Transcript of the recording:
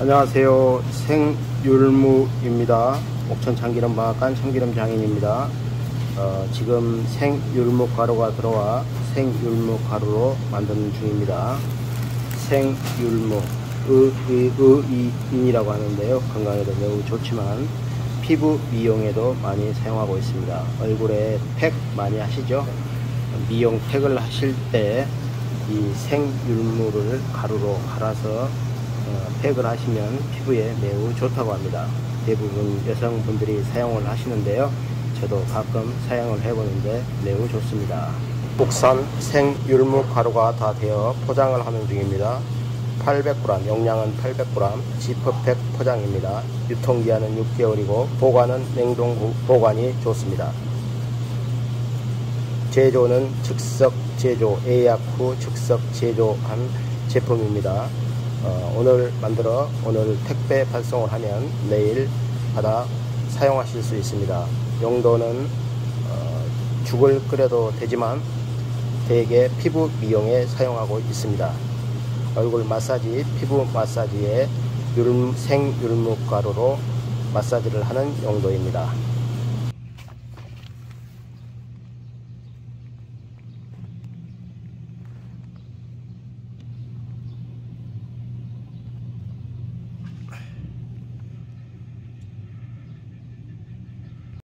안녕하세요. 생율무입니다. 옥천 참기름방앗간 참기름 장인입니다. 어, 지금 생율무 가루가 들어와 생율무 가루로 만드는 중입니다. 생율무 의, 의, 의인이라고 하는데요. 건강에도 매우 좋지만 피부 미용에도 많이 사용하고 있습니다. 얼굴에 팩 많이 하시죠? 미용 팩을 하실 때 이 생율무를 가루로 갈아서 어, 팩을 하시면 피부에 매우 좋다고 합니다. 대부분 여성분들이 사용을 하시는데요. 저도 가끔 사용을 해보는데 매우 좋습니다. 국산 생율무 가루가 다 되어 포장을 하는 중입니다. 800g, 용량은 800g, 지퍼팩 포장입니다. 유통기한은 6개월이고 보관은 냉동 보관이 좋습니다. 제조는 즉석 제조, 예약 후 즉석 제조한 제품입니다. 어, 오늘 만들어 오늘 택배 발송을 하면 내일 받아 사용하실 수 있습니다. 용도는 어, 죽을 끓여도 되지만 대개 피부 미용에 사용하고 있습니다. 얼굴 마사지, 피부 마사지에 율, 생율무 가루로 마사지를 하는 용도입니다.